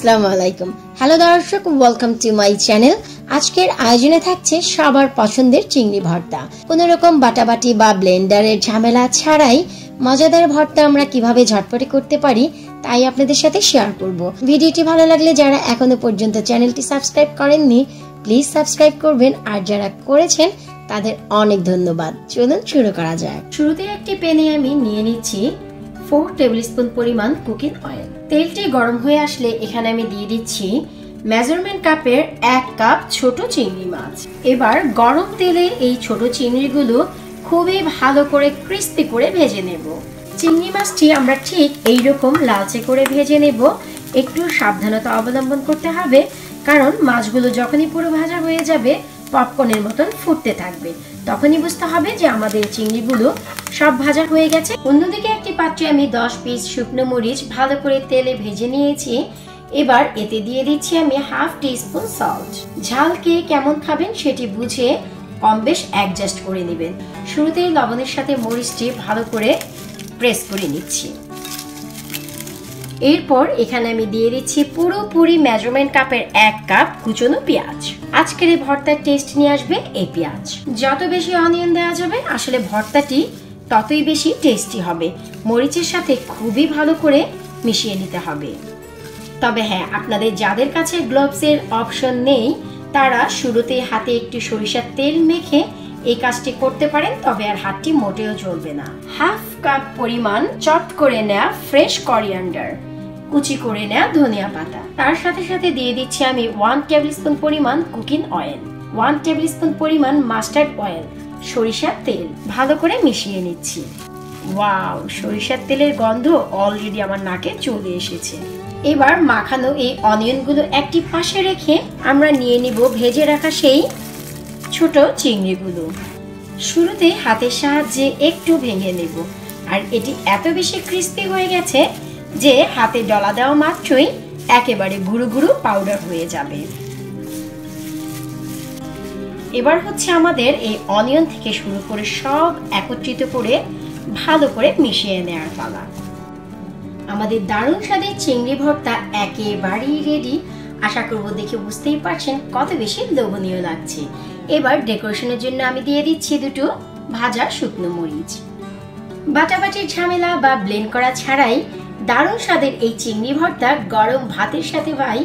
আসসালামু আলাইকুম। হ্যালো দর্শক ওয়েলকাম টু মাই চ্যানেল আজকের আয়োজনে থাকছে সবার পছন্দের চিংড়ি ভর্তা। কোনো রকম বাটাবাটি বা ব্লেন্ডারের ঝামেলা ছাড়াই মজাদার ভর্তা আমরা কীভাবে ঝটপটে করতে পারি, তাই আপনাদের সাথে শেয়ার করব। ভিডিওটি ভালো লাগলে যারা এখনও পর্যন্ত চ্যানেলটি সাবস্ক্রাইব করেননি প্লিজ সাবস্ক্রাইব করবেন। আর যারা করেছেন, তাদের অনেক ধন্যবাদ। চলুন শুরু করা যায় শুরুতে একটি প্যানে আমি নিয়ে নিচ্ছি ফোর টেবিল স্পুন পরিমাণ কুকিং অয়েল তেলটি গরম হয়ে আসলে এখানে আমি দিয়ে দিচ্ছি মেজারমেন্ট কাপের এক কাপ ছোট চিংড়ি মাছ। এবার গরম তেলে এই ছোট চিংড়িগুলো খুবই ভালো করে ক্রিস্পি করে ভেজে নেব। চিংড়ি মাছটি আমরা ঠিক এই রকম লালচে করে ভেজে নেব। একটু সাবধানতা অবলম্বন করতে হবে, কারণ মাছগুলো যখনই পুরো ভাজা হয়ে যাবে, পপকর্নের মতন ফুটতে থাকবে। তখনই বুঝতে হবে যে আমাদের চিংড়িগুলো সব ভাজা হয়ে গেছে। অন্যদিকে পাত্রে আমি দশ পিস শুকনো মরিচ ভালো করে তেলে ভেজে নিয়েছি। এবার এতে দিয়ে দিচ্ছি আমি হাফ টিস্পুন সল্ট ঝাল কে কেমন খাবেন সেটি বুঝে কম বেশ অ্যাডজাস্ট করে নেবেন। শুরুতেই লবণের সাথে মরিচটি ভালো করে প্রেস করে নিচ্ছি। এরপর এখানে আমি দিয়ে দিচ্ছি পুরোপুরি মেজারমেন্ট কাপের এক কাপ কুচনো পেঁয়াজ। আজকের এই ভর্তার টেস্ট নিয়ে আসবে এই পেঁয়াজ। যত বেশি অনিয়ন দেওয়া যাবে, আসলে ভর্তাটি ততই বেশি টেস্টি হবে। মরিচের সাথে খুবই ভালো করে মিশিয়ে নিতে হবে। তবে হ্যাঁ আপনাদের যাদের কাছে গ্লোভসের অপশন নেই, তারা শুরুতে হাতে একটু সরিষার তেল মেখে এই কাজটি করতে পারেন, তবে আর হাতটি মোটেও চলবে না। হাফ কাপ পরিমাণ চট করে নেওয়া ফ্রেশ করিয়ান্ডার কুচি করে নেওয়া ধনিয়া পাতা। তার সাথে সাথে দিয়ে দিচ্ছি আমি ওয়ান টেবিল স্পুন পরিমাণ cooking oil one table spoon পরিমাণ মাস্টার্ড অয়েল সরিষার তেল। ভালো করে মিশিয়ে নিচ্ছি। ওয়াও, সরিষার তেলের গন্ধ অলরেডি আমার নাকে চলে এসেছে। এবার মাখানো এই অনিয়নগুলো একটি পাশে রেখে আমরা নিয়ে নিব ভেজে রাখা সেই ছোট চিংড়িগুলো। শুরুতে হাতের সাহায্যে একটু ভেঙে নেব। আর এটি এত বেশি ক্রিস্পি হয়ে গেছে যে হাতে ডলা দেওয়া মাত্রই একেবারে গুরু গুরু পাউডার হয়ে যাবে। এবার হচ্ছে আমাদের এই অনিয়ন থেকে শুরু করে সব একত্রিত করে ভালো করে মিশিয়ে নেওয়ার পালা। আমাদের দারুণ স্বাদের চিংড়ি ভর্তা একেবারেই রেডি আশা করব দেখে বুঝতেই পারছেন কত বেশি লোভনীয় লাগছে। এবার ডেকোরেশনের জন্য আমি দিয়ে দিচ্ছি দুটো ভাজা শুকনো মরিচ। বাটাবাটির ঝামেলা বা ব্লেন্ড করা ছাড়াই দারুণ স্বাদের এই চিংড়ি ভর্তা গরম ভাতের সাথে ভাই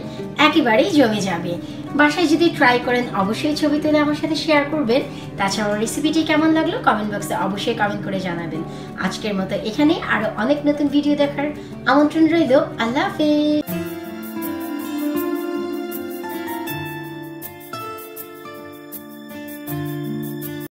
একেবারেই জমে যাবে। বাসায় যদি ট্রাই করেন, অবশ্যই ছবি তুলে আমার সাথে শেয়ার করবেন। তাছাড়া রেসিপিটি কেমন লাগল কমেন্ট বক্সে অবশ্যই কমেন্ট করে জানাবেন। আজকের মতো এখানে আরও অনেক নতুন ভিডিও দেখার আমন্ত্রণ রইল। আল্লাহ হাফেজ!